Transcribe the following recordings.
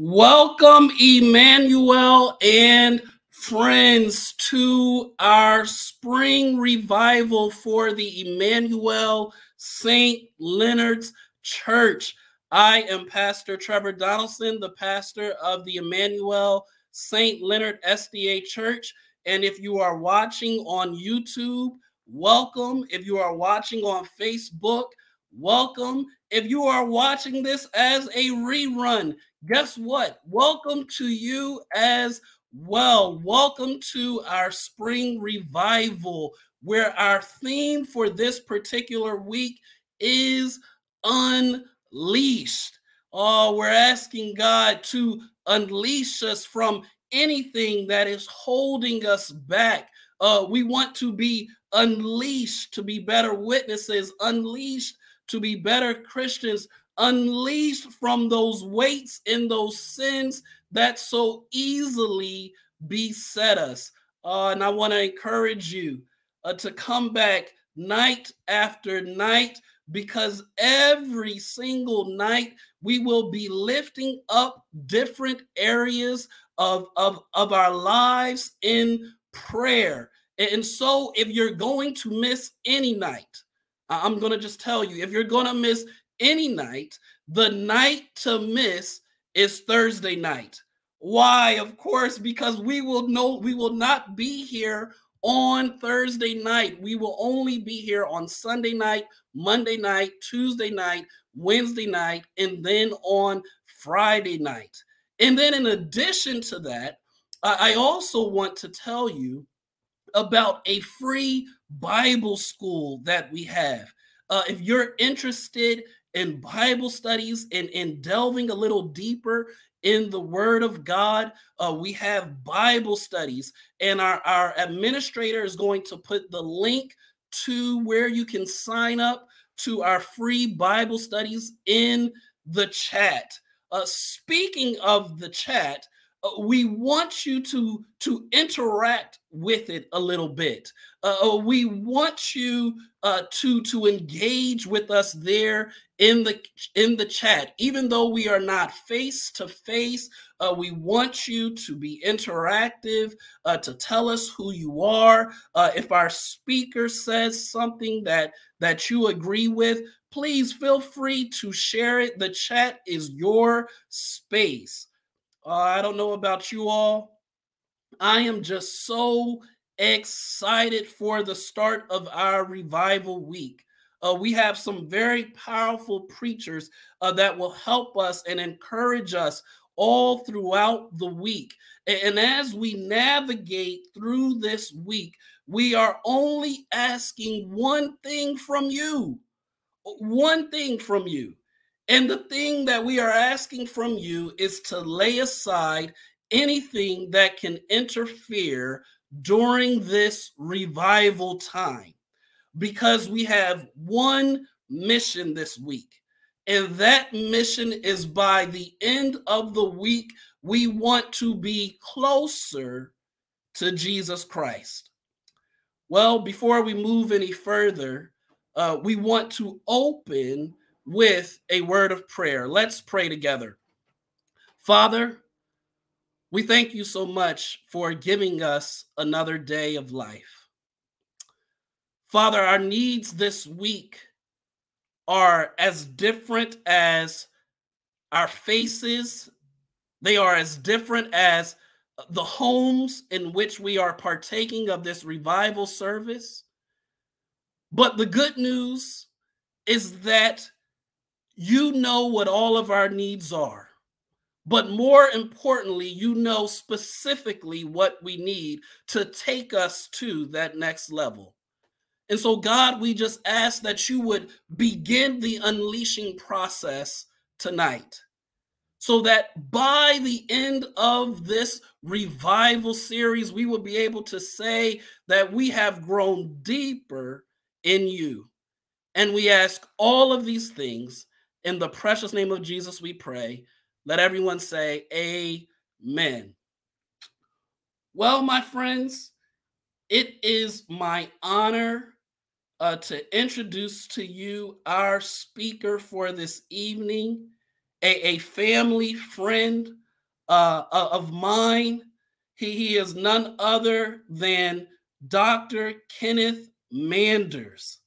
Welcome, Emmanuel and friends, to our spring revival for the Emmanuel St. Leonard's Church. I am Pastor Trevor Donaldson, the pastor of the Emmanuel St. Leonard SDA Church. And if you are watching on YouTube, welcome. If you are watching on Facebook, welcome. If you are watching this as a rerun, guess what? Welcome to you as well. Welcome to our spring revival, where our theme for this particular week is unleashed. Oh, we're asking God to unleash us from anything that is holding us back. Uh, we want to be unleashed to be better witnesses, unleashed to be better Christians, unleashed from those weights and those sins that so easily beset us. Uh, and I want to encourage you uh, to come back night after night because every single night we will be lifting up different areas of, of, of our lives in prayer. And so, if you're going to miss any night, I'm going to just tell you if you're going to miss any night, the night to miss is Thursday night. Why? Of course, because we will know we will not be here on Thursday night. We will only be here on Sunday night, Monday night, Tuesday night, Wednesday night, and then on Friday night. And then, in addition to that, I also want to tell you about a free Bible school that we have. Uh, if you're interested in Bible studies and, in delving a little deeper in the Word of God, uh, we have Bible studies, and our, our administrator is going to put the link to where you can sign up to our free Bible studies in the chat. Uh, speaking of the chat, uh, we want you to to interact with it a little bit. Uh, uh, we want you uh, to to engage with us there in the in the chat, even though we are not face to face. we want you to be interactive, uh, to tell us who you are. If our speaker says something that that you agree with, please feel free to share it. The chat is your space. Uh, I don't know about you all. I am just so excited for the start of our revival week. Uh, we have some very powerful preachers uh, that will help us and encourage us all throughout the week. And as we navigate through this week, we are only asking one thing from you. One thing from you. And the thing that we are asking from you is to lay aside anything that can interfere during this revival time because we have one mission this week. And that mission is by the end of the week, we want to be closer to Jesus Christ. Well, before we move any further, uh, we want to open with a word of prayer. Let's pray together. Father, we thank you so much for giving us another day of life. Father, our needs this week are as different as our faces, they are as different as the homes in which we are partaking of this revival service. But the good news is that you know what all of our needs are. But more importantly, you know specifically what we need to take us to that next level. And so, God, we just ask that you would begin the unleashing process tonight so that by the end of this revival series, we will be able to say that we have grown deeper in you. And we ask all of these things in the precious name of Jesus, we pray. Let everyone say, Amen. Well, my friends, it is my honor uh, to introduce to you our speaker for this evening, a, a family friend uh, of mine. He, he is none other than Dr. Kenneth Manders.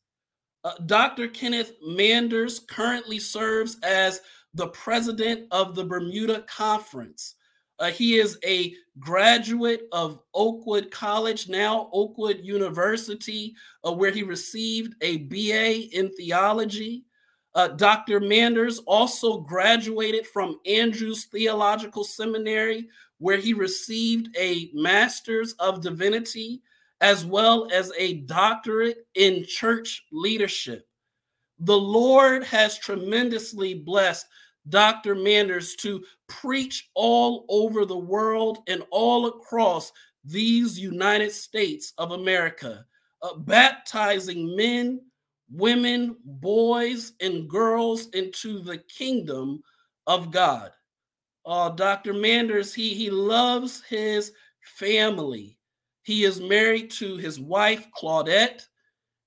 Uh, Dr. Kenneth Manders currently serves as the president of the Bermuda Conference. Uh, he is a graduate of Oakwood College, now Oakwood University, uh, where he received a BA in theology. Uh, Dr. Manders also graduated from Andrews Theological Seminary, where he received a Master's of Divinity as well as a doctorate in church leadership. The Lord has tremendously blessed Dr. Manders to preach all over the world and all across these United States of America, uh, baptizing men, women, boys, and girls into the kingdom of God. Uh, Dr. Manders, he, he loves his family. He is married to his wife, Claudette.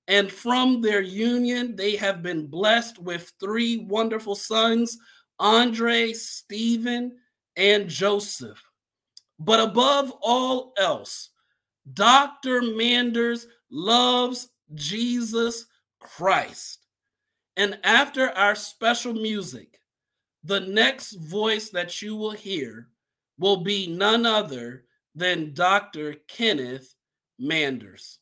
And from their union, they have been blessed with three wonderful sons Andre, Stephen, and Joseph. But above all else, Dr. Manders loves Jesus Christ. And after our special music, the next voice that you will hear will be none other than Dr. Kenneth Manders.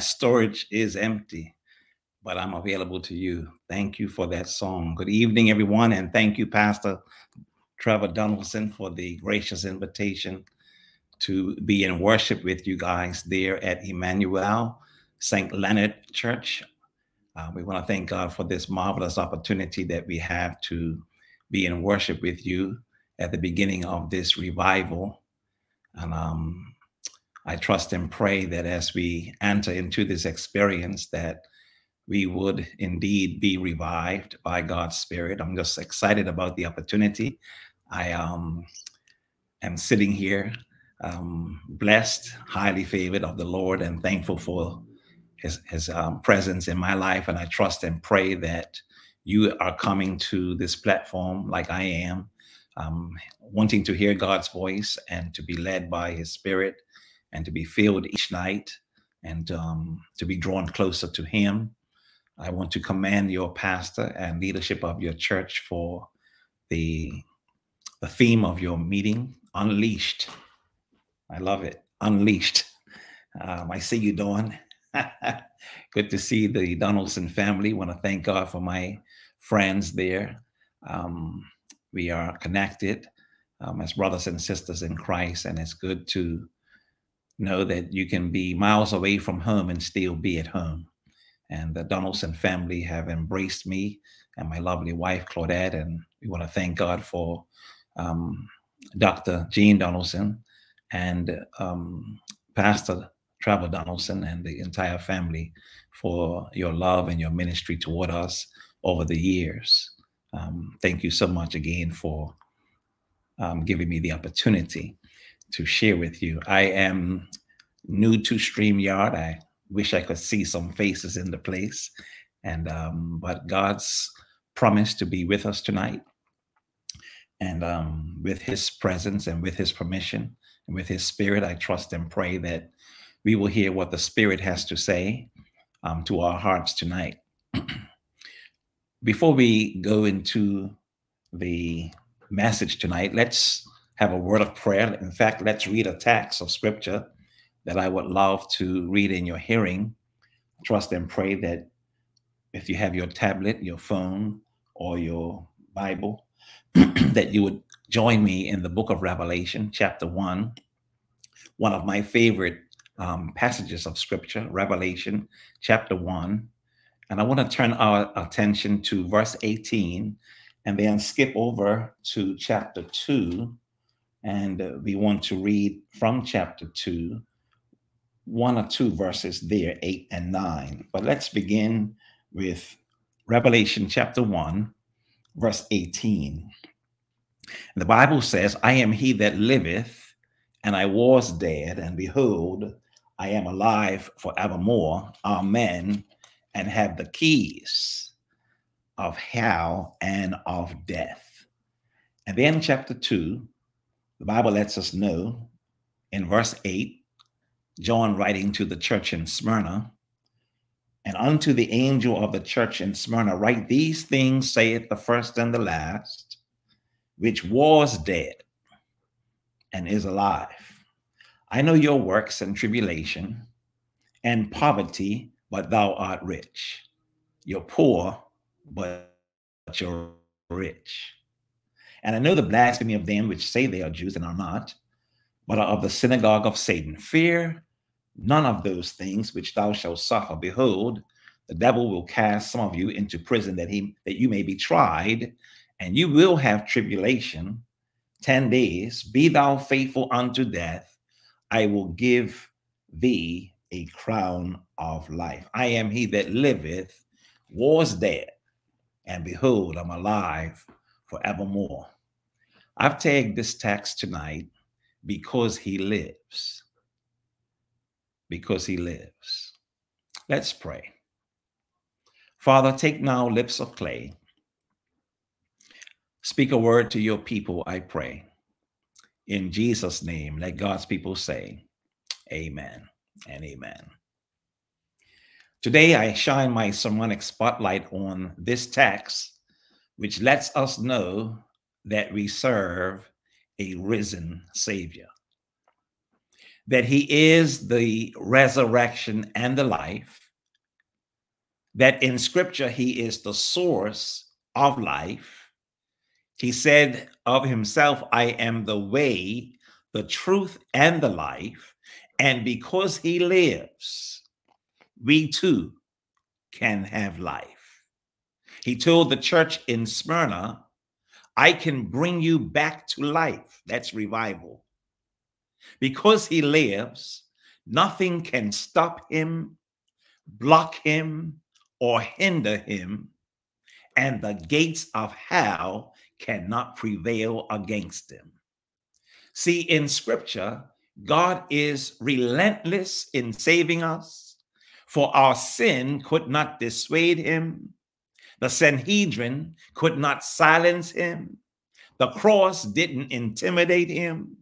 Storage is empty, but I'm available to you. Thank you for that song. Good evening, everyone, and thank you, Pastor Trevor Donaldson, for the gracious invitation to be in worship with you guys there at Emmanuel St. Leonard Church. Uh, we want to thank God for this marvelous opportunity that we have to be in worship with you at the beginning of this revival. And um, I trust and pray that as we enter into this experience that we would indeed be revived by God's Spirit. I'm just excited about the opportunity. I um, am sitting here, um, blessed, highly favored of the Lord, and thankful for His, his um, presence in my life. And I trust and pray that you are coming to this platform like I am, um, wanting to hear God's voice and to be led by His Spirit and to be filled each night and um, to be drawn closer to Him. I want to commend your pastor and leadership of your church for the the theme of your meeting, unleashed. I love it, unleashed. Um, I see you, Dawn. Good to see the Donaldson family. Want to thank God for my friends there. Um, we are connected um, as brothers and sisters in Christ, and it's good to know that you can be miles away from home and still be at home. And the Donaldson family have embraced me and my lovely wife, Claudette. And we want to thank God for um, Dr. Jean Donaldson and um, Pastor Trevor Donaldson and the entire family for your love and your ministry toward us over the years. Um, thank you so much again for um, giving me the opportunity to share with you. I am new to StreamYard. I wish I could see some faces in the place. And um, but God's promise to be with us tonight. And um, with his presence and with his permission and with his spirit, I trust and pray that we will hear what the spirit has to say um, to our hearts tonight. Before we go into the message tonight, let's have a word of prayer. In fact, let's read a text of scripture that I would love to read in your hearing. Trust and pray that if you have your tablet, your phone, or your Bible, that you would join me in the book of Revelation, chapter 1, one of my favorite um, passages of scripture, Revelation chapter 1. And I want to turn our attention to verse 18 and then skip over to chapter 2 and uh, we want to read from chapter 2, one or two verses there, 8 and 9. But let's begin with Revelation chapter 1, verse 18. The Bible says, I am he that liveth, and I was dead, and behold, I am alive forevermore. Amen. And have the keys of hell and of death. And then, chapter 2, the Bible lets us know in verse 8, John writing to the church in Smyrna, and unto the angel of the church in Smyrna, write these things, saith the first and the last, which was dead and is alive. I know your works and tribulation and poverty, but thou art rich. You're poor, but you're rich. And I know the blasphemy of them which say they are Jews and are not, but are of the synagogue of Satan. Fear none of those things which thou shalt suffer. Behold, the devil will cast some of you into prison that he that you may be tried, and you will have tribulation ten days. Be thou faithful unto death. I will give thee a crown of life. I am he that liveth, was dead, and behold, I'm alive forevermore. I've tagged this text tonight because he lives. Because he lives. Let's pray. Father, take now lips of clay. Speak a word to your people, I pray. In Jesus' name, let God's people say, Amen and Amen. Today, I shine my sermonic spotlight on this text, which lets us know that we serve a risen Savior, that He is the resurrection and the life, that in Scripture He is the source of life. He said of Himself, I am the way, the truth, and the life. And because He lives, we too can have life. He told the church in Smyrna, I can bring you back to life. That's revival. Because he lives, nothing can stop him, block him, or hinder him, and the gates of hell cannot prevail against him. See, in scripture, God is relentless in saving us for our sin could not dissuade him. The Sanhedrin could not silence him. The cross didn't intimidate him.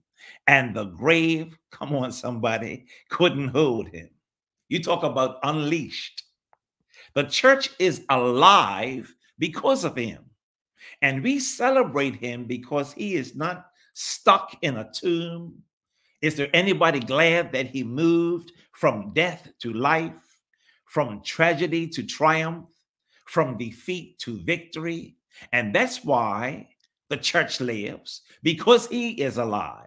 And the grave, come on, somebody, couldn't hold him. You talk about unleashed. The church is alive because of him. And we celebrate him because he is not stuck in a tomb. Is there anybody glad that he moved from death to life? from tragedy to triumph, from defeat to victory. And that's why the church lives, because he is alive.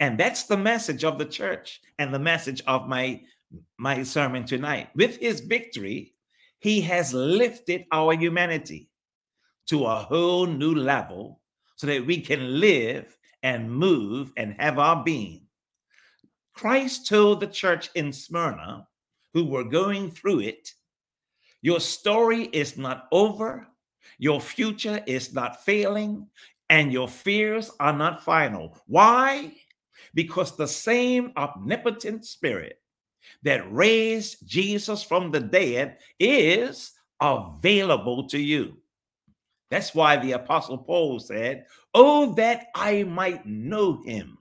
And that's the message of the church and the message of my, my sermon tonight. With his victory, he has lifted our humanity to a whole new level so that we can live and move and have our being. Christ told the church in Smyrna who were going through it. Your story is not over, your future is not failing, and your fears are not final. Why? Because the same omnipotent spirit that raised Jesus from the dead is available to you. That's why the Apostle Paul said, Oh, that I might know him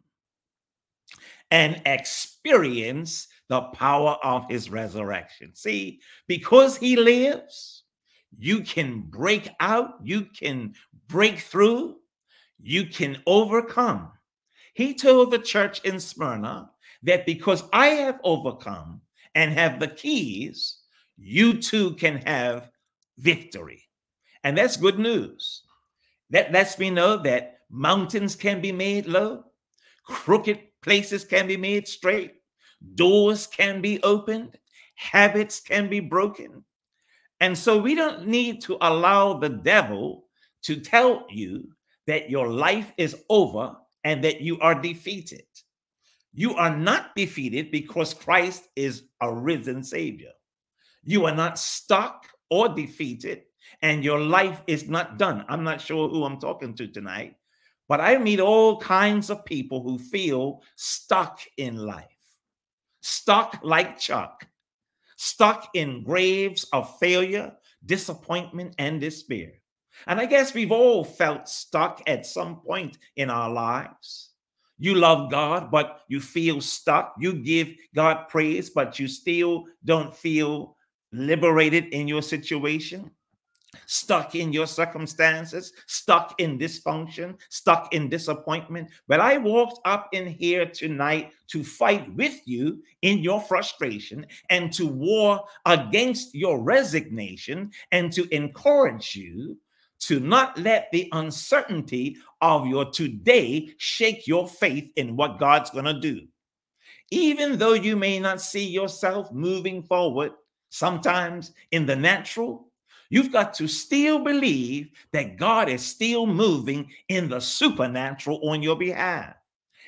and experience the power of his resurrection. See, because he lives, you can break out, you can break through, you can overcome. He told the church in Smyrna that because I have overcome and have the keys, you too can have victory. And that's good news. That lets me know that mountains can be made low, crooked places can be made straight, Doors can be opened, habits can be broken. And so we don't need to allow the devil to tell you that your life is over and that you are defeated. You are not defeated because Christ is a risen Savior. You are not stuck or defeated, and your life is not done. I'm not sure who I'm talking to tonight, but I meet all kinds of people who feel stuck in life stuck like Chuck, stuck in graves of failure, disappointment, and despair. And I guess we've all felt stuck at some point in our lives. You love God, but you feel stuck. You give God praise, but you still don't feel liberated in your situation stuck in your circumstances, stuck in dysfunction, stuck in disappointment. But I walked up in here tonight to fight with you in your frustration and to war against your resignation and to encourage you to not let the uncertainty of your today shake your faith in what God's going to do. Even though you may not see yourself moving forward, sometimes in the natural, You've got to still believe that God is still moving in the supernatural on your behalf,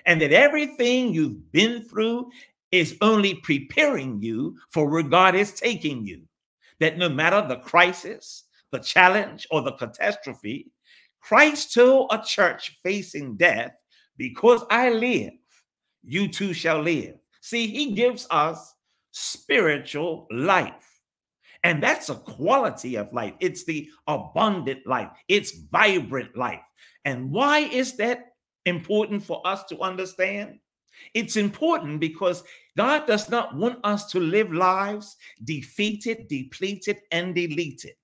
and that everything you've been through is only preparing you for where God is taking you. That no matter the crisis, the challenge or the catastrophe, Christ told a church facing death, Because I live, you too shall live. See, he gives us spiritual life. And that's a quality of life. It's the abundant life, it's vibrant life. And why is that important for us to understand? It's important because God does not want us to live lives defeated, depleted, and deleted.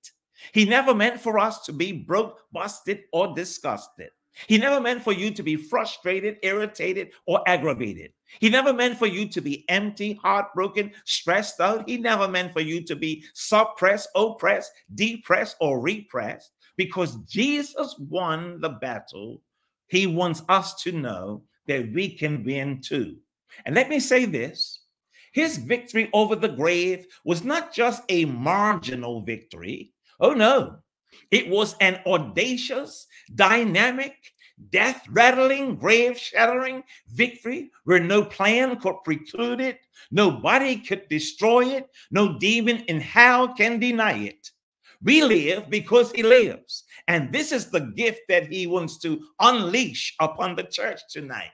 He never meant for us to be broke, busted, or disgusted. He never meant for you to be frustrated, irritated, or aggravated. He never meant for you to be empty, heartbroken, stressed out. He never meant for you to be suppressed, oppressed, depressed, or repressed because Jesus won the battle. He wants us to know that we can win too. And let me say this his victory over the grave was not just a marginal victory. Oh, no. It was an audacious, dynamic, death rattling, grave shattering victory where no plan could preclude it, nobody could destroy it, no demon in hell can deny it. We live because he lives. And this is the gift that he wants to unleash upon the church tonight.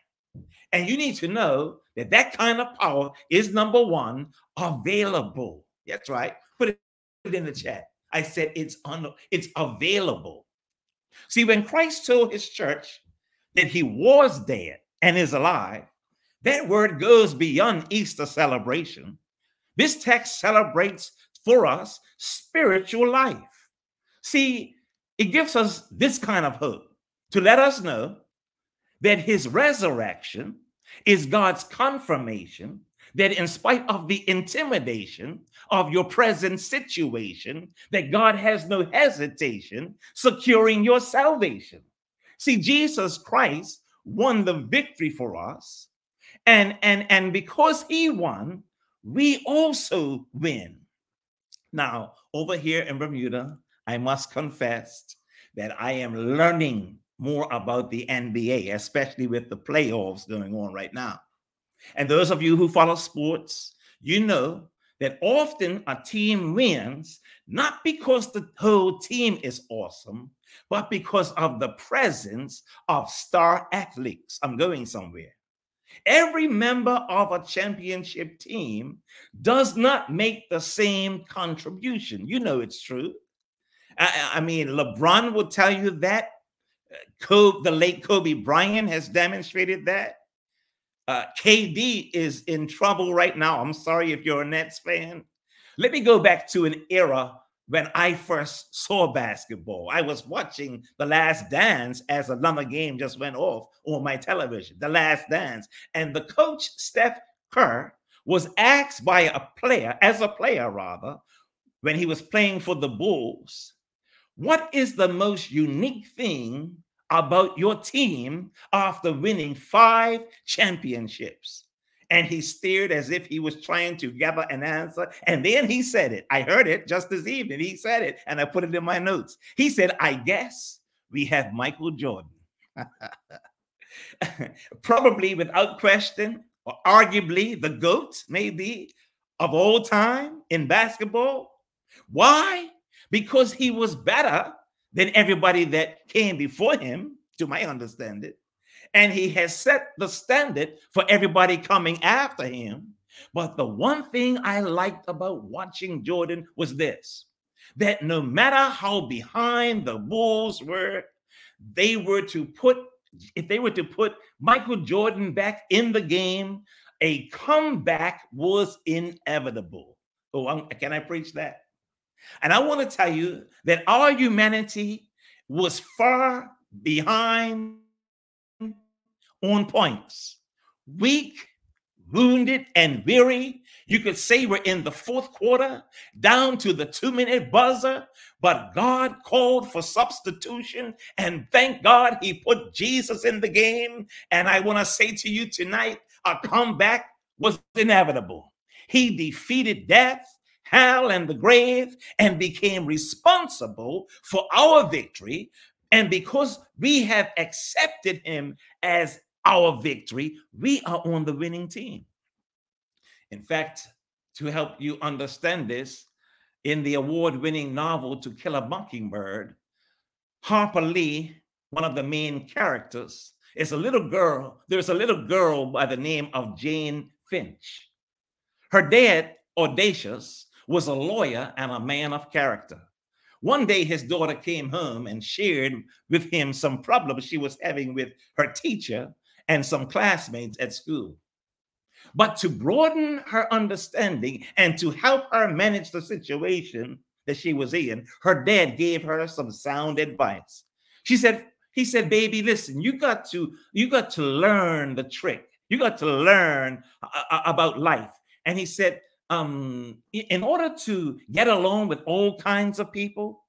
And you need to know that that kind of power is number one, available. That's right. Put it in the chat. I said it's on it's available. See, when Christ told his church that he was dead and is alive, that word goes beyond Easter celebration. This text celebrates for us spiritual life. See, it gives us this kind of hope to let us know that his resurrection is God's confirmation that in spite of the intimidation of your present situation, that God has no hesitation securing your salvation. See, Jesus Christ won the victory for us. And, and, and because he won, we also win. Now, over here in Bermuda, I must confess that I am learning more about the NBA, especially with the playoffs going on right now. And those of you who follow sports, you know that often a team wins not because the whole team is awesome, but because of the presence of star athletes. I'm going somewhere. Every member of a championship team does not make the same contribution. You know it's true. I, I mean, LeBron will tell you that. Uh, Kobe, the late Kobe Bryant has demonstrated that. Uh, KD is in trouble right now. I'm sorry if you're a Nets fan. Let me go back to an era when I first saw basketball. I was watching The Last Dance as a another game just went off on my television, The Last Dance. And the coach, Steph Curry, was asked by a player, as a player rather, when he was playing for the Bulls, what is the most unique thing about your team after winning five championships. And he stared as if he was trying to gather an answer. And then he said it. I heard it just this evening. He said it, and I put it in my notes. He said, I guess we have Michael Jordan. Probably without question, or arguably the GOAT, maybe, of all time in basketball. Why? Because he was better than everybody that came before him, to my understanding. And he has set the standard for everybody coming after him. But the one thing I liked about watching Jordan was this that no matter how behind the Bulls were, they were to put, if they were to put Michael Jordan back in the game, a comeback was inevitable. Oh, can I preach that? And I want to tell you that our humanity was far behind on points, weak, wounded, and weary. You could say we're in the fourth quarter, down to the two minute buzzer, but God called for substitution. And thank God he put Jesus in the game. And I want to say to you tonight a comeback was inevitable. He defeated death hell, and the grave, and became responsible for our victory. And because we have accepted him as our victory, we are on the winning team. In fact, to help you understand this, in the award winning novel To Kill a Mockingbird, Harper Lee, one of the main characters, is a little girl. There's a little girl by the name of Jane Finch. Her dad, Atticus, was a lawyer and a man of character. One day, his daughter came home and shared with him some problems she was having with her teacher and some classmates at school. But to broaden her understanding and to help her manage the situation that she was in, her dad gave her some sound advice. She said, he said, baby, listen, you got to, you got to learn the trick. You got to learn uh, uh about life. And he said, um, in order to get along with all kinds of people,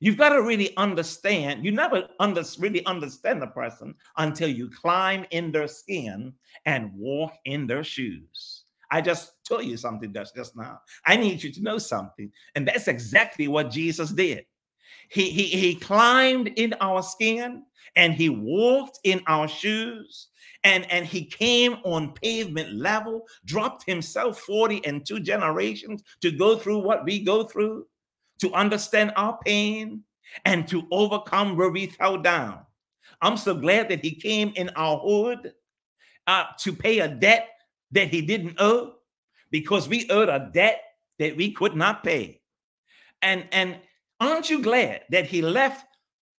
you've got to really understand. You never under, really understand the person until you climb in their skin and walk in their shoes. I just told you something just, just now. I need you to know something. And that's exactly what Jesus did. He, he, he climbed in our skin and he walked in our shoes and and he came on pavement level dropped himself 40 and two generations to go through what we go through to understand our pain and to overcome where we fell down. I'm so glad that he came in our hood uh, to pay a debt that he didn't owe because we owed a debt that we could not pay. And and aren't you glad that he left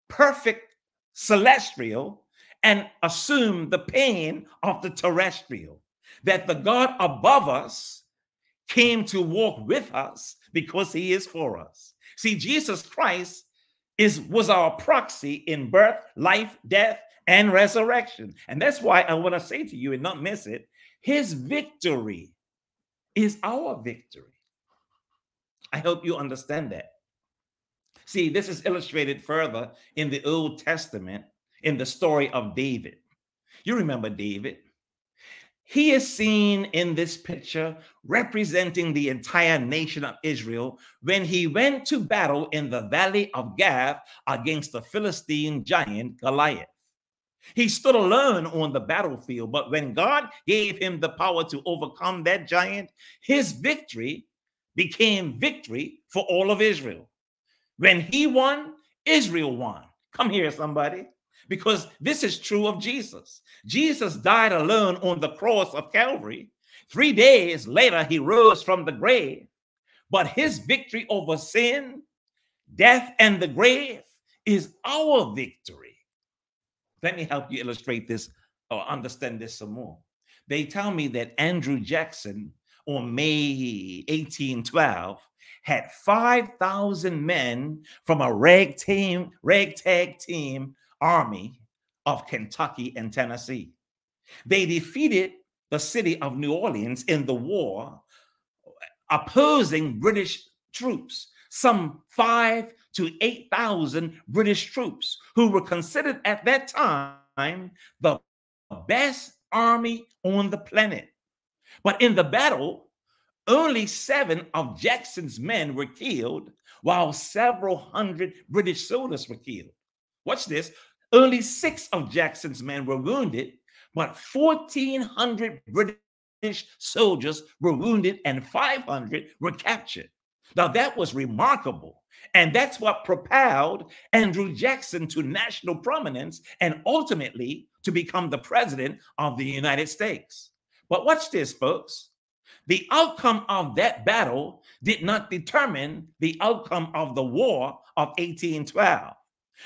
perfect celestial and assumed the pain of the terrestrial. That the God above us came to walk with us because he is for us. See, Jesus Christ is was our proxy in birth, life, death, and resurrection. And that's why I want to say to you and not miss it, his victory is our victory. I hope you understand that. See, this is illustrated further in the Old Testament in the story of David. You remember David? He is seen in this picture representing the entire nation of Israel when he went to battle in the valley of Gath against the Philistine giant Goliath. He stood alone on the battlefield, but when God gave him the power to overcome that giant, his victory became victory for all of Israel. When he won, Israel won. Come here, somebody because this is true of Jesus. Jesus died alone on the cross of Calvary. Three days later, he rose from the grave. But his victory over sin, death, and the grave is our victory. Let me help you illustrate this or understand this some more. They tell me that Andrew Jackson on May 1812 had 5,000 men from a rag team, ragtag team army of Kentucky and Tennessee. They defeated the city of New Orleans in the war, opposing British troops, some five to 8,000 British troops who were considered at that time the best army on the planet. But in the battle, only seven of Jackson's men were killed, while several hundred British soldiers were killed. Watch this. Only six of Jackson's men were wounded, but 1,400 British soldiers were wounded and 500 were captured. Now, that was remarkable. And that's what propelled Andrew Jackson to national prominence and ultimately to become the president of the United States. But watch this, folks. The outcome of that battle did not determine the outcome of the War of 1812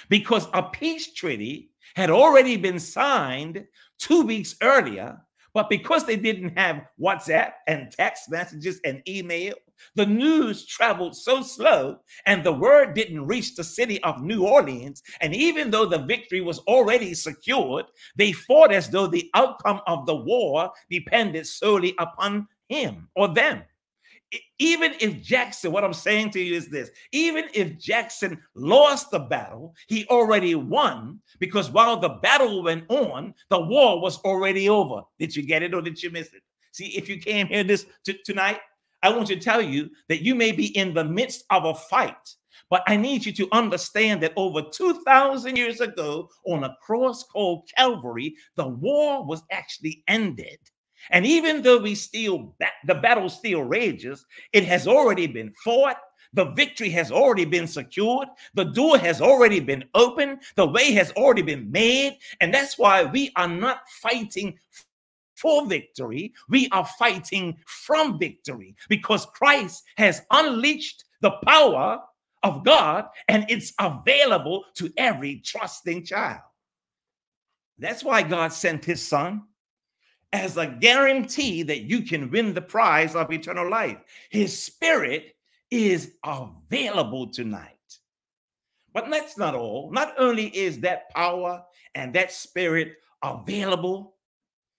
because a peace treaty had already been signed two weeks earlier. But because they didn't have WhatsApp and text messages and email, the news traveled so slow and the word didn't reach the city of New Orleans. And even though the victory was already secured, they fought as though the outcome of the war depended solely upon him or them even if Jackson, what I'm saying to you is this even if Jackson lost the battle, he already won because while the battle went on, the war was already over. Did you get it or did you miss it? See, if you came here this t- tonight, I want to tell you that you may be in the midst of a fight, but I need you to understand that over 2,000 years ago, on a cross called Calvary, the war was actually ended. And even though we still the battle still rages, it has already been fought. The victory has already been secured. The door has already been opened. The way has already been made. And that's why we are not fighting for victory. We are fighting from victory because Christ has unleashed the power of God and it's available to every trusting child. That's why God sent his son as a guarantee that you can win the prize of eternal life. His spirit is available tonight. But that's not all. Not only is that power and that spirit available,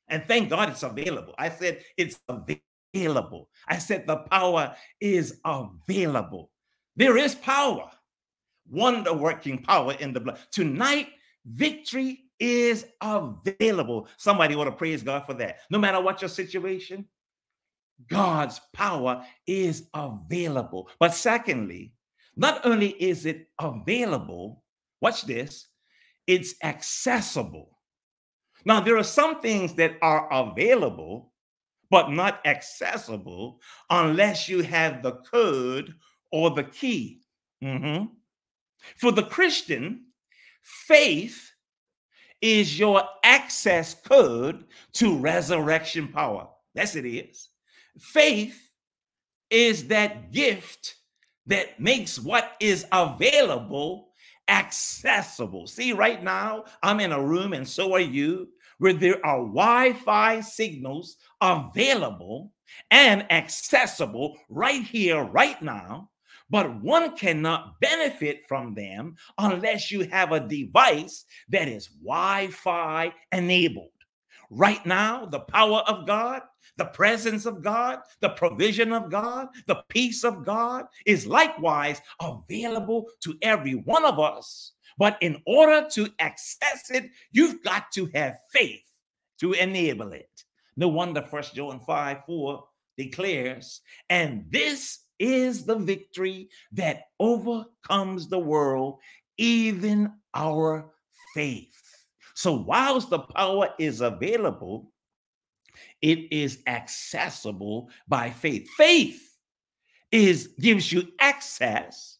and thank God it's available. I said it's available. I said the power is available. There is power, wonder working power in the blood. Tonight, victory is available. Somebody ought to praise God for that. No matter what your situation, God's power is available. But secondly, not only is it available, watch this, it's accessible. Now, there are some things that are available, but not accessible unless you have the code or the key. Mm-hmm. For the Christian, faith is your access code to resurrection power. That's it is. Faith is that gift that makes what is available accessible. See, right now, I'm in a room, and so are you, where there are Wi Fi signals available and accessible right here, right now. But one cannot benefit from them unless you have a device that is Wi Fi enabled. Right now, the power of God, the presence of God, the provision of God, the peace of God is likewise available to every one of us. But in order to access it, you've got to have faith to enable it. No wonder First John 5 4 declares, and this is the victory that overcomes the world, even our faith. So, whilst the power is available, it is accessible by faith. Faith is gives you access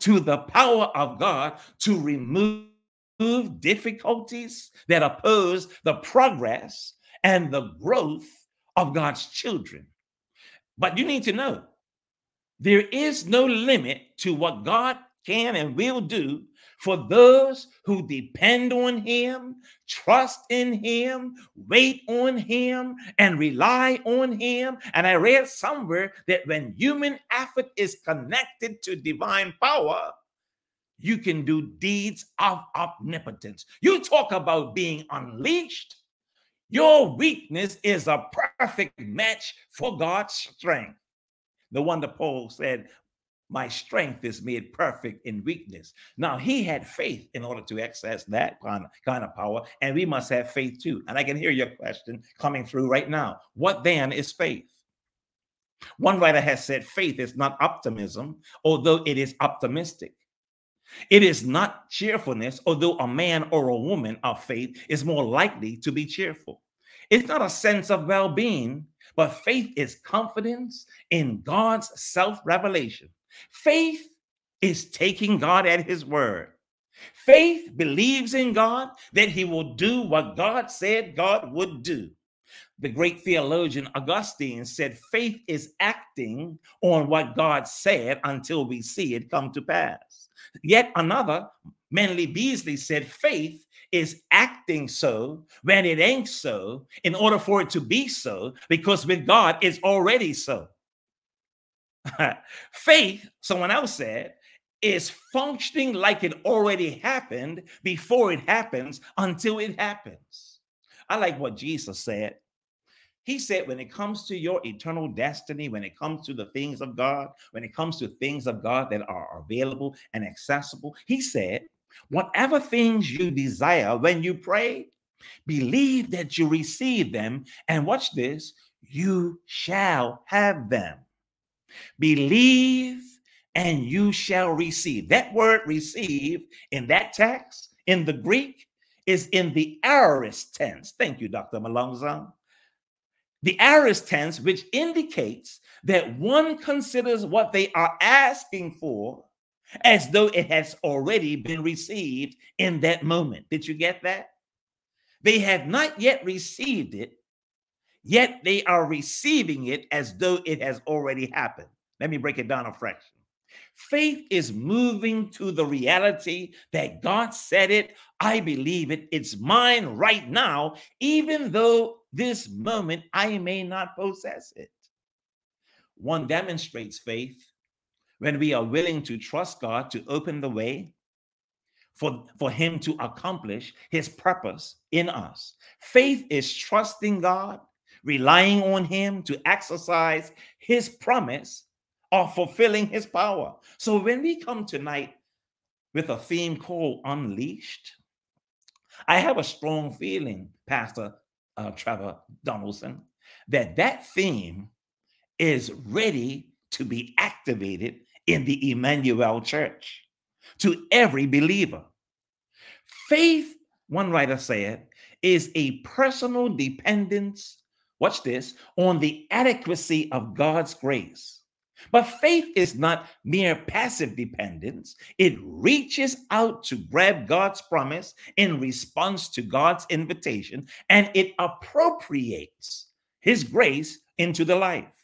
to the power of God to remove difficulties that oppose the progress and the growth of God's children. But you need to know there is no limit to what God can and will do for those who depend on Him, trust in Him, wait on Him, and rely on Him. And I read somewhere that when human effort is connected to divine power, you can do deeds of omnipotence. You talk about being unleashed. Your weakness is a perfect match for God's strength. The one that Paul said, My strength is made perfect in weakness. Now, he had faith in order to access that kind of, kind of power, and we must have faith too. And I can hear your question coming through right now. What then is faith? One writer has said faith is not optimism, although it is optimistic. It is not cheerfulness, although a man or a woman of faith is more likely to be cheerful. It's not a sense of well being, but faith is confidence in God's self revelation. Faith is taking God at his word. Faith believes in God that he will do what God said God would do. The great theologian Augustine said, faith is acting on what God said until we see it come to pass. Yet another, Manley Beasley, said, faith is acting so when it ain't so in order for it to be so, because with God, it's already so. Faith, someone else said, is functioning like it already happened before it happens until it happens. I like what Jesus said. He said, when it comes to your eternal destiny, when it comes to the things of God, when it comes to things of God that are available and accessible, he said, Whatever things you desire when you pray, believe that you receive them. And watch this you shall have them. Believe and you shall receive. That word receive in that text, in the Greek, is in the aorist tense. Thank you, Dr. Malongzong. the aorist tense, which indicates that one considers what they are asking for as though it has already been received in that moment. Did you get that? They have not yet received it, yet they are receiving it as though it has already happened. Let me break it down a fraction. Faith is moving to the reality that God said it. I believe it. It's mine right now, even though this moment I may not possess it. One demonstrates faith when we are willing to trust God to open the way for, for Him to accomplish His purpose in us. Faith is trusting God, relying on Him to exercise His promise of fulfilling His power. So when we come tonight with a theme called Unleashed, I have a strong feeling, Pastor uh, Trevor Donaldson, that that theme is ready to be activated in the Emmanuel church to every believer. Faith, one writer said, is a personal dependence, watch this, on the adequacy of God's grace. But faith is not mere passive dependence. It reaches out to grab God's promise in response to God's invitation and it appropriates his grace into the life.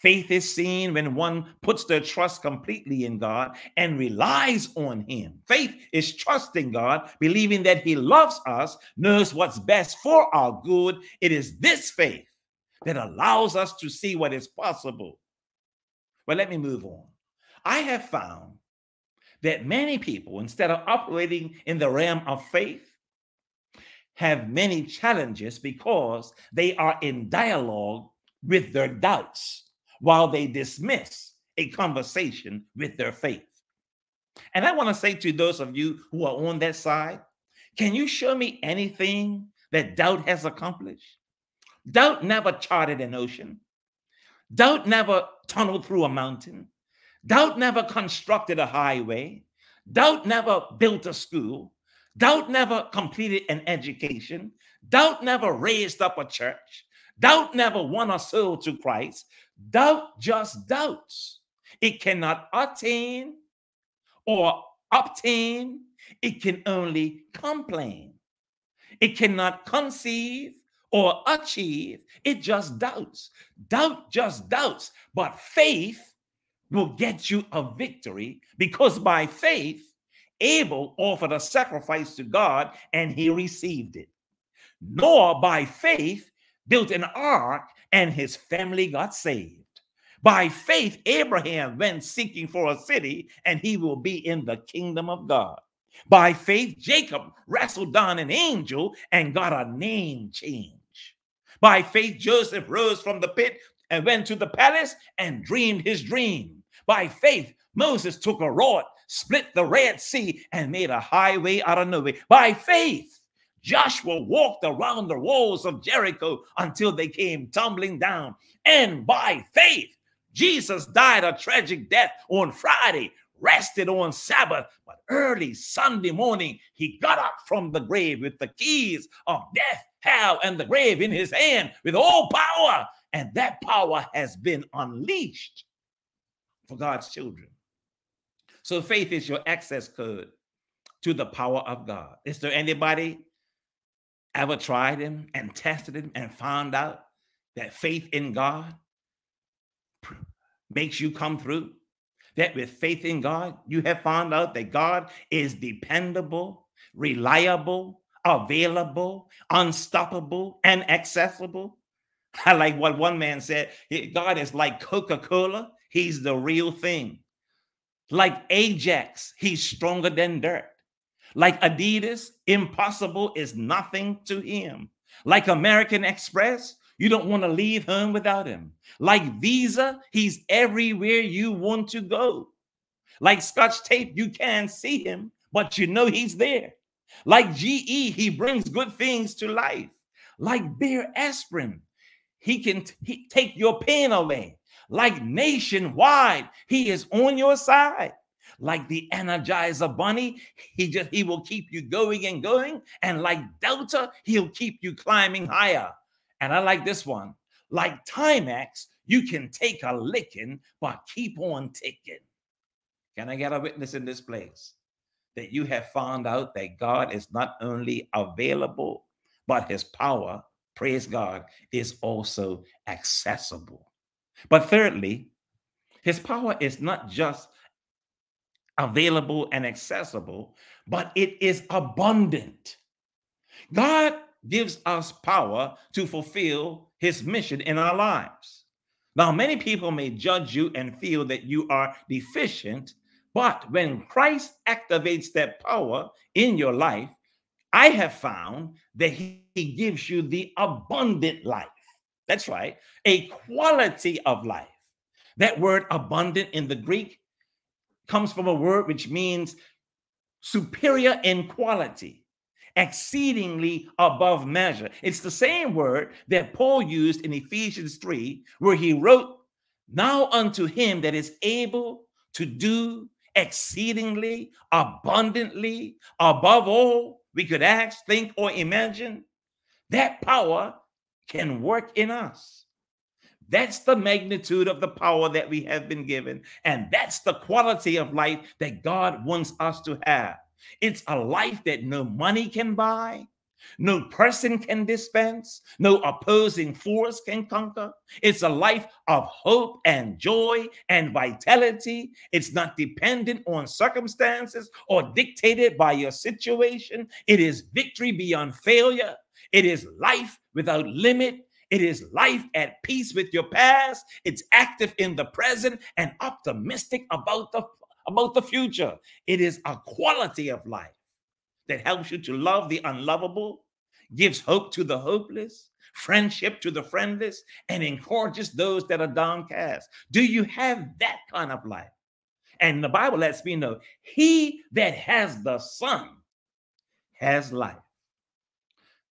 Faith is seen when one puts their trust completely in God and relies on Him. Faith is trusting God, believing that He loves us, knows what's best for our good. It is this faith that allows us to see what is possible. But let me move on. I have found that many people, instead of operating in the realm of faith, have many challenges because they are in dialogue with their doubts while they dismiss a conversation with their faith. And I want to say to those of you who are on that side, can you show me anything that doubt has accomplished? Doubt never charted an ocean. Doubt never tunneled through a mountain. Doubt never constructed a highway. Doubt never built a school. Doubt never completed an education. Doubt never raised up a church. Doubt never won a soul to Christ. Doubt just doubts. It cannot attain or obtain. It can only complain. It cannot conceive or achieve. It just doubts. Doubt just doubts. But faith will get you a victory because by faith, Abel offered a sacrifice to God and he received it. Noah, by faith, built an ark and his family got saved. By faith, Abraham went seeking for a city, and he will be in the kingdom of God. By faith, Jacob wrestled down an angel and got a name change. By faith, Joseph rose from the pit and went to the palace and dreamed his dream. By faith, Moses took a rod, split the Red Sea, and made a highway out of nowhere. By faith, Joshua walked around the walls of Jericho until they came tumbling down. And by faith, Jesus died a tragic death on Friday, rested on Sabbath, but early Sunday morning, he got up from the grave with the keys of death, hell, and the grave in his hand with all power. And that power has been unleashed for God's children. So faith is your access code to the power of God. Is there anybody ever tried him and tested him and found out that faith in God makes you come through? That with faith in God, you have found out that God is dependable, reliable, available, unstoppable, and accessible. I like what one man said God is like Coca Cola, He's the real thing. Like Ajax, He's stronger than dirt. Like Adidas, impossible is nothing to him. Like American Express, you don't want to leave home without him. Like Visa, he's everywhere you want to go. Like Scotch tape, you can't see him, but you know he's there. Like GE, he brings good things to life. Like Bayer aspirin, he can t- take your pain away. Like nationwide, he is on your side like the Energizer Bunny, he just he will keep you going and going. And like Delta, he'll keep you climbing higher. And I like this one. Like Timex, you can take a licking, but keep on ticking. Can I get a witness in this place? That you have found out that God is not only available, but his power, praise God, is also accessible. But thirdly, his power is not just available and accessible, but it is abundant. God gives us power to fulfill his mission in our lives. Now, many people may judge you and feel that you are deficient, but when Christ activates that power in your life, I have found that he, he gives you the abundant life. That's right, a quality of life. That word abundant in the Greek comes from a word which means superior in quality, exceedingly above measure. It's the same word that Paul used in Ephesians 3, where he wrote, Now unto him that is able to do exceedingly abundantly above all we could ask, think, or imagine, that power can work in us. That's the magnitude of the power that we have been given. And that's the quality of life that God wants us to have. It's a life that no money can buy, no person can dispense, no opposing force can conquer. It's a life of hope and joy and vitality. It's not dependent on circumstances or dictated by your situation. It is victory beyond failure. It is life without limit it is life at peace with your past. It's active in the present and optimistic about the about the future. It is a quality of life that helps you to love the unlovable, gives hope to the hopeless, friendship to the friendless, and encourages those that are downcast. Do you have that kind of life? And the Bible lets me know he that has the Son has life.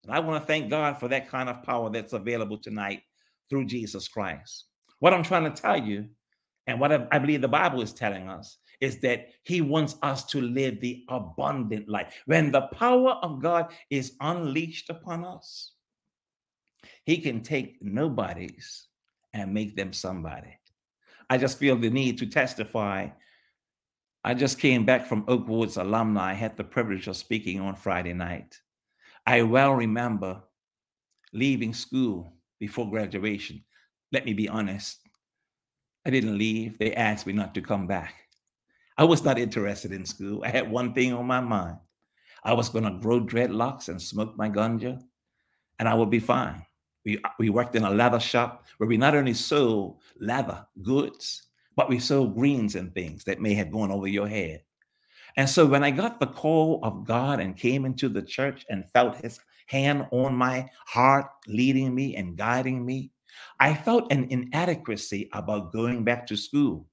And I want to thank God for that kind of power that's available tonight through Jesus Christ. What I'm trying to tell you, and what I believe the Bible is telling us, is that He wants us to live the abundant life. When the power of God is unleashed upon us, He can take nobodies and make them somebody. I just feel the need to testify. I just came back from Oakwoods alumni. I had the privilege of speaking on Friday night. I well remember leaving school before graduation. Let me be honest. I didn't leave. They asked me not to come back. I was not interested in school. I had one thing on my mind. I was going to grow dreadlocks and smoke my ganja, and I would be fine. We, we worked in a leather shop where we not only sold leather goods, but we sold greens and things that may have gone over your head. And so when I got the call of God and came into the church and felt his hand on my heart, leading me and guiding me, I felt an inadequacy about going back to school.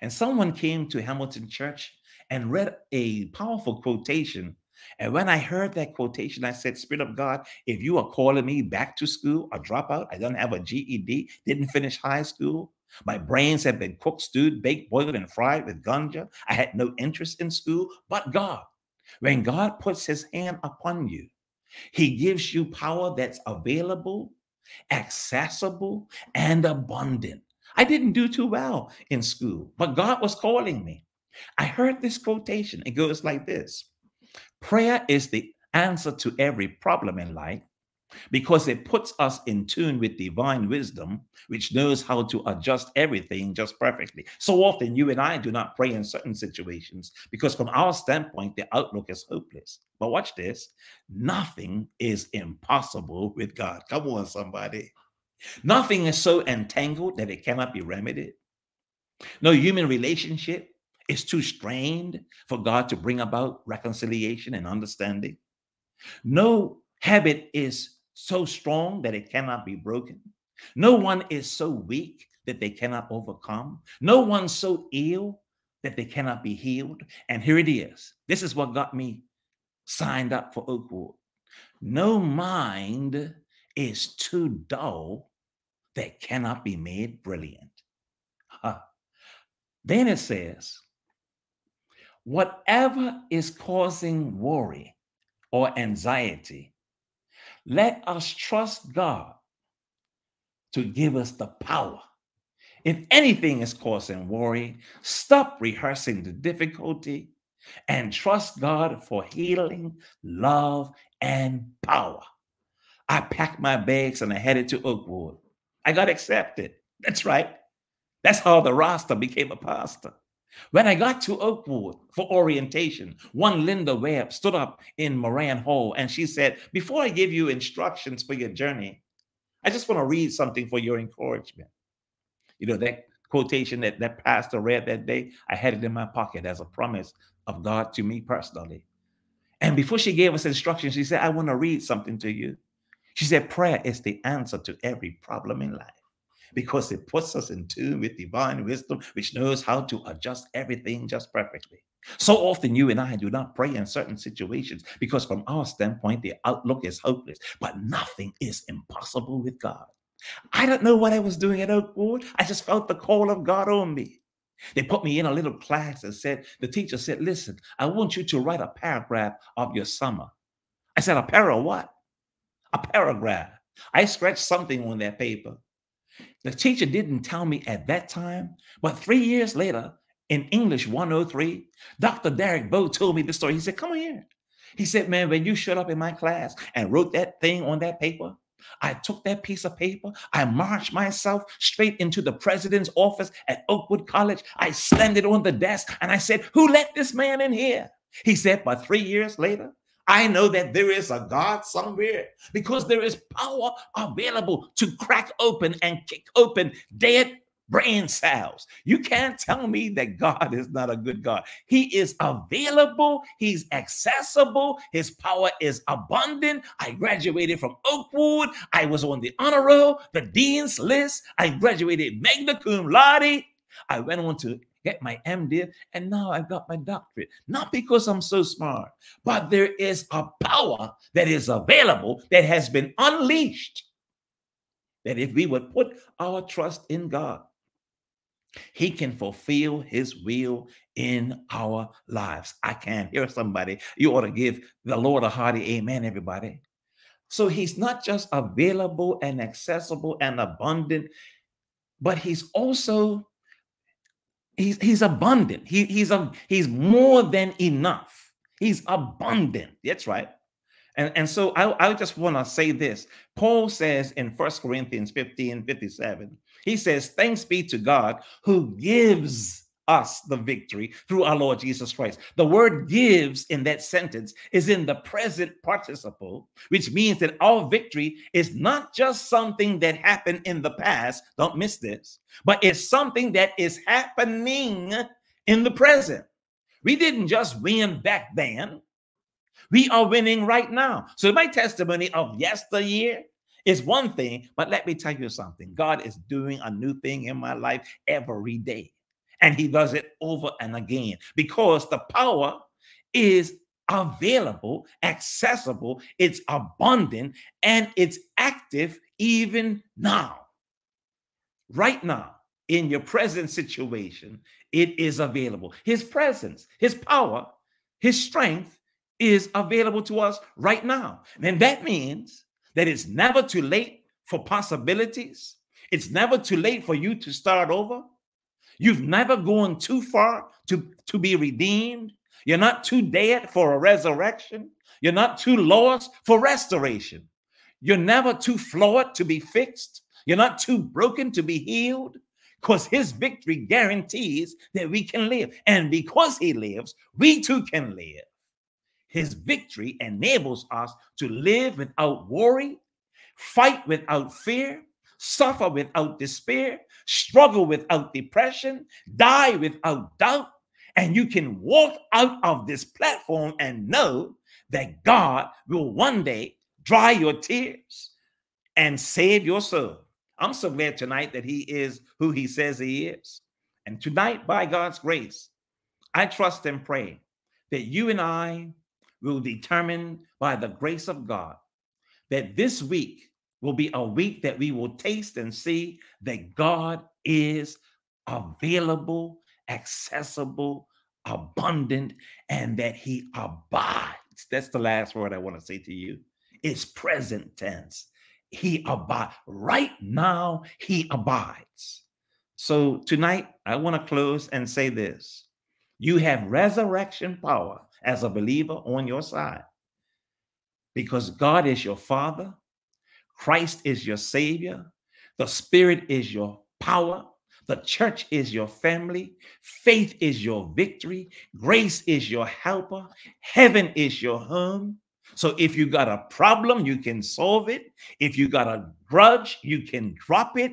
And someone came to Hamilton Church and read a powerful quotation. And when I heard that quotation, I said, Spirit of God, if you are calling me back to school, a dropout, I don't have a GED, didn't finish high school, my brains had been cooked, stewed, baked, boiled, and fried with ganja. I had no interest in school, but God. When God puts his hand upon you, he gives you power that's available, accessible, and abundant. I didn't do too well in school, but God was calling me. I heard this quotation. It goes like this Prayer is the answer to every problem in life because it puts us in tune with divine wisdom, which knows how to adjust everything just perfectly. So often, you and I do not pray in certain situations because, from our standpoint, the outlook is hopeless. But watch this nothing is impossible with God. Come on, somebody. Nothing is so entangled that it cannot be remedied. No human relationship is too strained for God to bring about reconciliation and understanding. No habit is so strong that it cannot be broken. No one is so weak that they cannot overcome. No one so ill that they cannot be healed. And here it is. This is what got me signed up for Oakwood. No mind is too dull that cannot be made brilliant. Huh. Then it says, whatever is causing worry or anxiety let us trust God to give us the power. If anything is causing worry, stop rehearsing the difficulty and trust God for healing, love, and power. I packed my bags and I headed to Oakwood. I got accepted. That's right. That's how the Rasta became a pastor. When I got to Oakwood for orientation, one Linda Webb stood up in Moran Hall and she said, Before I give you instructions for your journey, I just want to read something for your encouragement. You know, that quotation that that pastor read that day, I had it in my pocket as a promise of God to me personally. And before she gave us instructions, she said, I want to read something to you. She said, Prayer is the answer to every problem in life because it puts us in tune with divine wisdom, which knows how to adjust everything just perfectly. So often, you and I do not pray in certain situations because, from our standpoint, the outlook is hopeless, but nothing is impossible with God. I don't know what I was doing at Oakwood. I just felt the call of God on me. They put me in a little class and said, the teacher said, Listen, I want you to write a paragraph of your summer. I said, A paragraph what? A paragraph. I scratched something on that paper. The teacher didn't tell me at that time, but three years later, in English 103, Dr. Derek Bowe told me the story. He said, Come here. He said, Man, when you showed up in my class and wrote that thing on that paper, I took that piece of paper, I marched myself straight into the president's office at Oakwood College. I slammed it on the desk and I said, Who let this man in here? He said, But three years later, I know that there is a God somewhere because there is power available to crack open and kick open dead brain cells. You can't tell me that God is not a good God. He is available, He's accessible, His power is abundant. I graduated from Oakwood, I was on the honor roll, the dean's list, I graduated magna cum laude. I went on to get my MDiv, and now I've got my doctorate. Not because I'm so smart, but there is a power that is available that has been unleashed. That if we would put our trust in God, He can fulfill His will in our lives. I can't hear somebody. You ought to give the Lord a hearty amen, everybody. So He's not just available and accessible and abundant, but He's also He's he's abundant. He, he's a he's more than enough. He's abundant. That's right. And, and so I, I just want to say this. Paul says in First Corinthians 15, 57, he says, Thanks be to God who gives us the victory through our Lord Jesus Christ. The word gives in that sentence is in the present participle, which means that our victory is not just something that happened in the past, don't miss this, but it's something that is happening in the present. We didn't just win back then. We are winning right now. So my testimony of yesteryear is one thing, but let me tell you something. God is doing a new thing in my life every day and he does it over and again because the power is available, accessible, it's abundant, and it's active even now. Right now, in your present situation, it is available. His presence, his power, his strength is available to us right now. And that means that it's never too late for possibilities. It's never too late for you to start over. You've never gone too far to, to be redeemed. You're not too dead for a resurrection. You're not too lost for restoration. You're never too flawed to be fixed. You're not too broken to be healed because his victory guarantees that we can live. And because he lives, we too can live. His victory enables us to live without worry, fight without fear, suffer without despair, struggle without depression, die without doubt, and you can walk out of this platform and know that God will one day dry your tears and save your soul. I'm so glad tonight that He is who He says He is. And tonight, by God's grace, I trust and pray that you and I will determine by the grace of God that this week will be a week that we will taste and see that God is available, accessible, abundant, and that He abides. That's the last word I want to say to you. It's present tense. he abides. Right now, he abides. So tonight, I want to close and say this. You have resurrection power as a believer on your side because God is your father, Christ is your savior, the spirit is your power, the church is your family. Faith is your victory. Grace is your helper. Heaven is your home. So if you got a problem, you can solve it. If you got a grudge, you can drop it.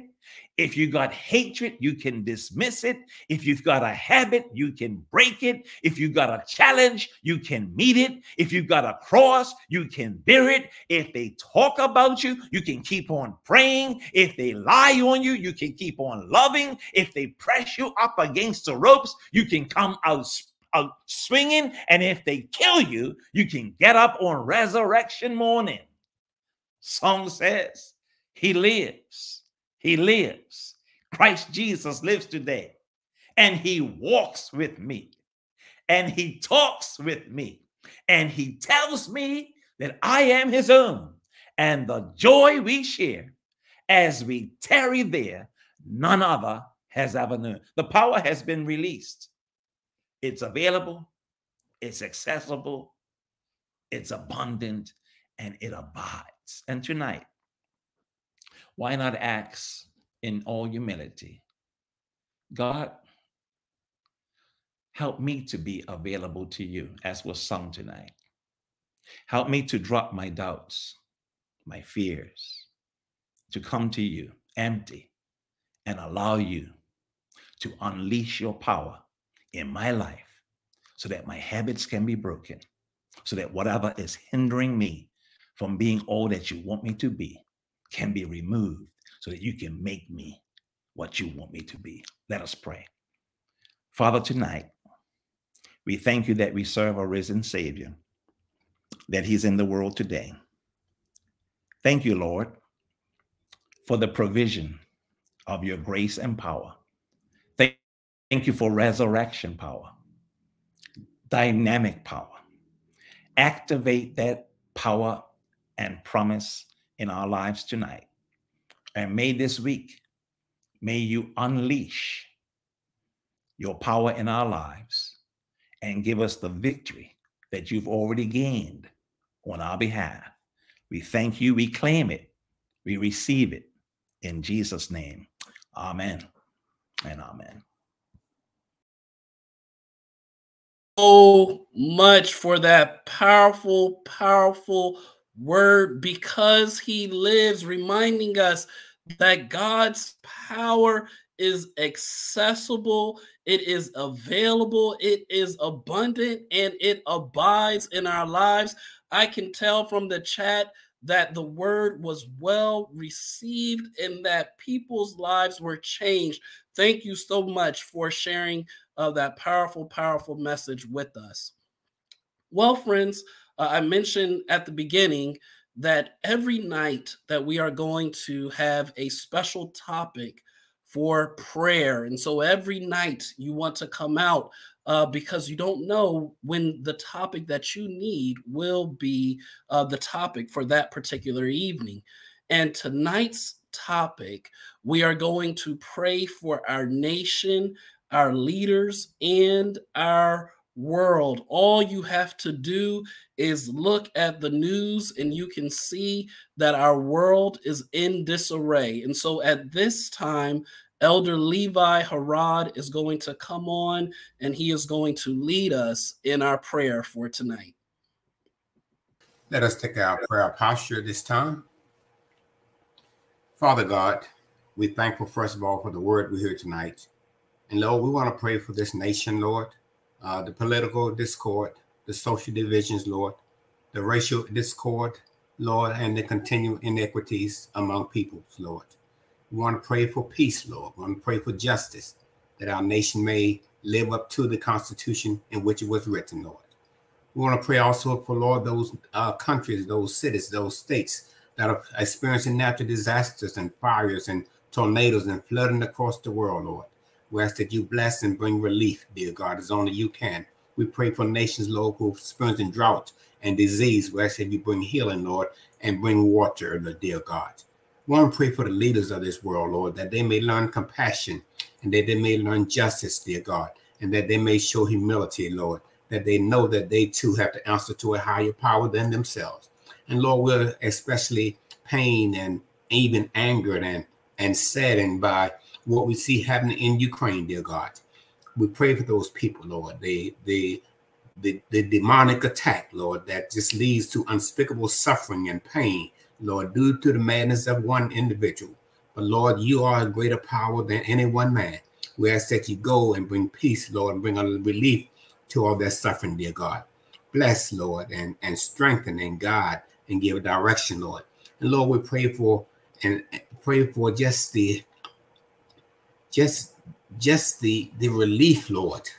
If you got hatred, you can dismiss it. If you've got a habit, you can break it. If you got a challenge, you can meet it. If you've got a cross, you can bear it. If they talk about you, you can keep on praying. If they lie on you, you can keep on loving. If they press you up against the ropes, you can come out out swinging. And if they kill you, you can get up on resurrection morning. Song says, He lives. He lives. Christ Jesus lives today. And He walks with me. And He talks with me. And He tells me that I am His own. And the joy we share as we tarry there, none other has ever known. The power has been released. It's available, it's accessible, it's abundant, and it abides. And tonight, why not ask in all humility, God, help me to be available to you, as was sung tonight. Help me to drop my doubts, my fears, to come to you empty and allow you to unleash your power in my life so that my habits can be broken, so that whatever is hindering me from being all that you want me to be can be removed so that you can make me what you want me to be. Let us pray. Father, tonight, we thank you that we serve a risen Savior, that He's in the world today. Thank you, Lord, for the provision of your grace and power. Thank you for resurrection power, dynamic power. Activate that power and promise in our lives tonight. And may this week, may you unleash your power in our lives and give us the victory that you've already gained on our behalf. We thank you. We claim it. We receive it in Jesus' name. Amen and amen. So much for that powerful, powerful word because he lives, reminding us that God's power is accessible, it is available, it is abundant, and it abides in our lives. I can tell from the chat that the word was well received and that people's lives were changed. Thank you so much for sharing of that powerful, powerful message with us. Well, friends, uh, I mentioned at the beginning that every night that we are going to have a special topic for prayer. And so every night you want to come out uh, because you don't know when the topic that you need will be uh, the topic for that particular evening. And tonight's topic, we are going to pray for our nation, our leaders, and our world. All you have to do is look at the news and you can see that our world is in disarray. And so at this time, Elder Levi Harad is going to come on and he is going to lead us in our prayer for tonight. Let us take our prayer posture this time. Father God, we're thankful first of all for the word we hear tonight. And Lord, we want to pray for this nation, Lord, uh, the political discord, the social divisions, Lord, the racial discord, Lord, and the continued inequities among peoples, Lord. We want to pray for peace, Lord. We want to pray for justice, that our nation may live up to the Constitution in which it was written, Lord. We want to pray also for, Lord, those uh, countries, those cities, those states that are experiencing natural disasters and fires and tornadoes and flooding across the world, Lord. We ask that you bless and bring relief, dear God, as only you can We pray for nations, Lord, who experiencing drought and disease. We ask that you bring healing, Lord, and bring water, dear God. To pray for the leaders of this world, Lord, that they may learn compassion and that they may learn justice, dear God, and that they may show humility, Lord, that they know that they too have to answer to a higher power than themselves. And Lord, we're especially pained and even angered and, and saddened by what we see happening in Ukraine, dear God. We pray for those people, Lord. The the the, the demonic attack, Lord, that just leads to unspeakable suffering and pain, Lord, due to the madness of one individual. But Lord, you are a greater power than any one man. We ask that you go and bring peace, Lord, and bring a relief to all that suffering, dear God. Bless, Lord, and, and strengthen and guide and give direction, Lord. And Lord, we pray for and pray for just the just just the the relief, Lord,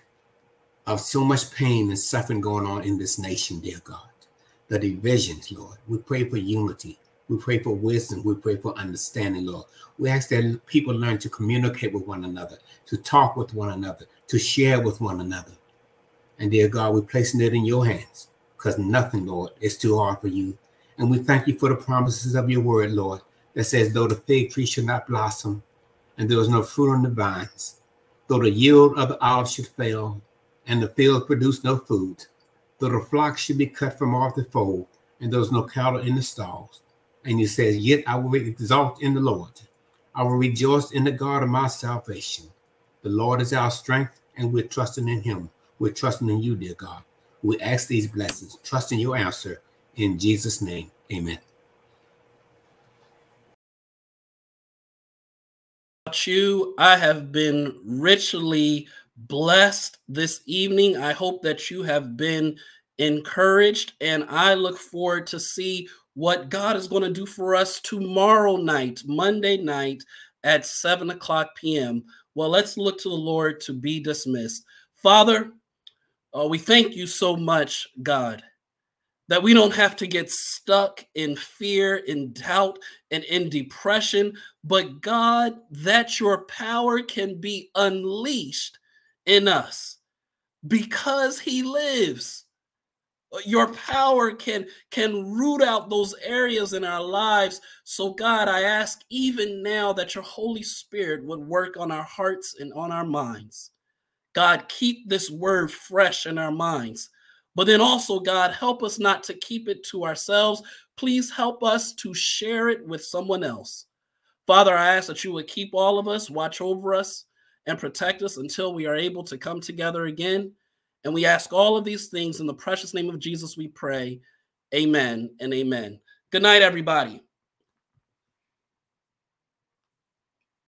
of so much pain and suffering going on in this nation, dear God. The divisions, Lord. We pray for unity. We pray for wisdom. We pray for understanding, Lord. We ask that people learn to communicate with one another, to talk with one another, to share with one another. And dear God, we're placing it in your hands because nothing, Lord, is too hard for you. And we thank you for the promises of your word, Lord, that says, though the fig tree should not blossom and there was no fruit on the vines, though the yield of the olive should fail and the field produce no food, though the flock should be cut from off the fold and there was no cattle in the stalls. And he says, Yet I will exalt in the Lord. I will rejoice in the God of my salvation. The Lord is our strength, and we're trusting in him. We're trusting in you, dear God. We ask these blessings, trusting your answer in Jesus' name. Amen. You, I have been richly blessed this evening. I hope that you have been encouraged, and I look forward to see what God is going to do for us tomorrow night, Monday night at 7 o'clock p.m. Well, let's look to the Lord to be dismissed. Father, uh, we thank you so much, God, that we don't have to get stuck in fear, in doubt, and in depression, but God, that your power can be unleashed in us because He lives. Uh, your power can can root out those areas in our lives so god i ask even now that your holy spirit would work on our hearts and on our minds God, keep this word fresh in our minds. But then also, God, help us not to keep it to ourselves. Please help us to share it with someone else. Father, I ask that you would keep all of us, watch over us, and protect us until we are able to come together again. And we ask all of these things in the precious name of Jesus, we pray. Amen and amen. Good night, everybody.